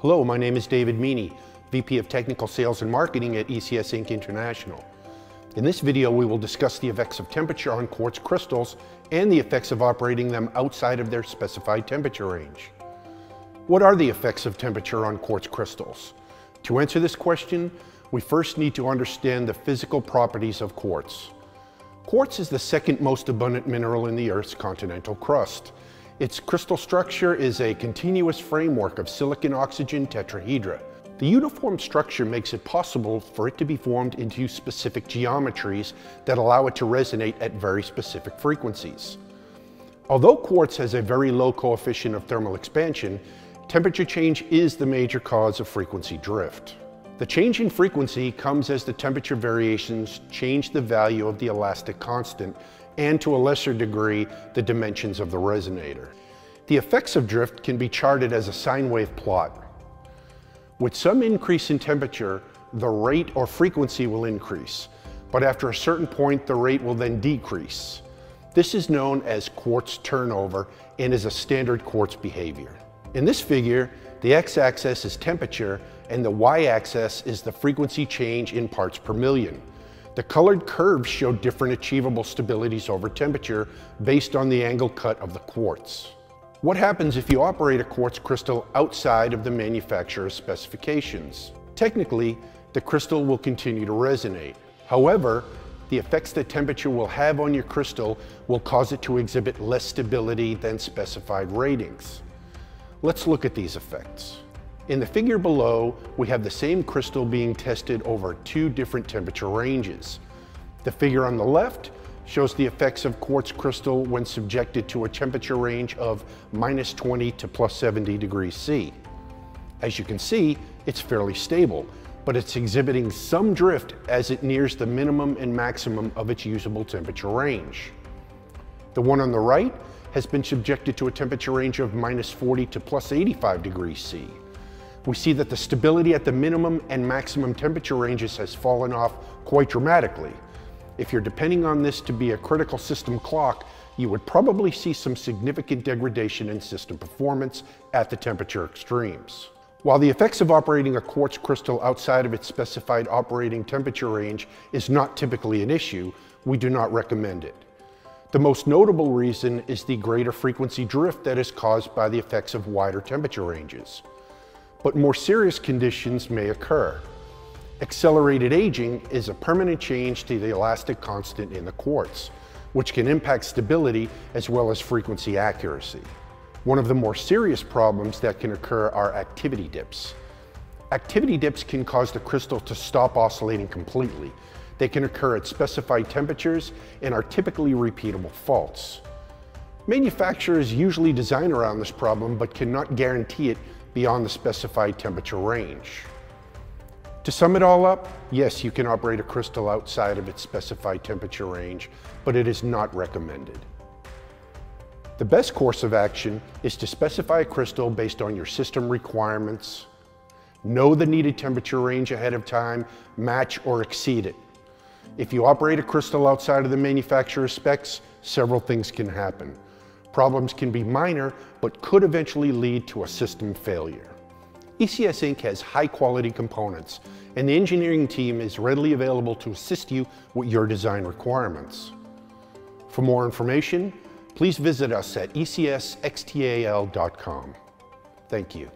Hello, my name is David Meany, VP of Technical Sales and Marketing at ECS Inc. International. In this video, we will discuss the effects of temperature on quartz crystals and the effects of operating them outside of their specified temperature range. What are the effects of temperature on quartz crystals? To answer this question, we first need to understand the physical properties of quartz. Quartz is the second most abundant mineral in the Earth's continental crust. Its crystal structure is a continuous framework of silicon-oxygen tetrahedra. The uniform structure makes it possible for it to be formed into specific geometries that allow it to resonate at very specific frequencies. Although quartz has a very low coefficient of thermal expansion, temperature change is the major cause of frequency drift. The change in frequency comes as the temperature variations change the value of the elastic constant and to a lesser degree, the dimensions of the resonator. The effects of drift can be charted as a sine wave plot. With some increase in temperature, the rate or frequency will increase, but after a certain point, the rate will then decrease. This is known as quartz turnover and is a standard quartz behavior. In this figure, the x-axis is temperature and the y-axis is the frequency change in parts per million. The colored curves show different achievable stabilities over temperature based on the angle cut of the quartz. What happens if you operate a quartz crystal outside of the manufacturer's specifications? Technically, the crystal will continue to resonate. However, the effects that temperature will have on your crystal will cause it to exhibit less stability than specified ratings. Let's look at these effects. In the figure below, we have the same crystal being tested over two different temperature ranges. The figure on the left shows the effects of quartz crystal when subjected to a temperature range of minus 20 to plus 70 degrees C. As you can see, it's fairly stable, but it's exhibiting some drift as it nears the minimum and maximum of its usable temperature range. The one on the right has been subjected to a temperature range of minus 40 to plus 85 degrees C we see that the stability at the minimum and maximum temperature ranges has fallen off quite dramatically. If you're depending on this to be a critical system clock, you would probably see some significant degradation in system performance at the temperature extremes. While the effects of operating a quartz crystal outside of its specified operating temperature range is not typically an issue, we do not recommend it. The most notable reason is the greater frequency drift that is caused by the effects of wider temperature ranges but more serious conditions may occur. Accelerated aging is a permanent change to the elastic constant in the quartz, which can impact stability as well as frequency accuracy. One of the more serious problems that can occur are activity dips. Activity dips can cause the crystal to stop oscillating completely. They can occur at specified temperatures and are typically repeatable faults. Manufacturers usually design around this problem but cannot guarantee it beyond the specified temperature range. To sum it all up, yes, you can operate a crystal outside of its specified temperature range, but it is not recommended. The best course of action is to specify a crystal based on your system requirements, know the needed temperature range ahead of time, match or exceed it. If you operate a crystal outside of the manufacturer's specs, several things can happen. Problems can be minor, but could eventually lead to a system failure. ECS Inc. has high quality components, and the engineering team is readily available to assist you with your design requirements. For more information, please visit us at ecsxtal.com. Thank you.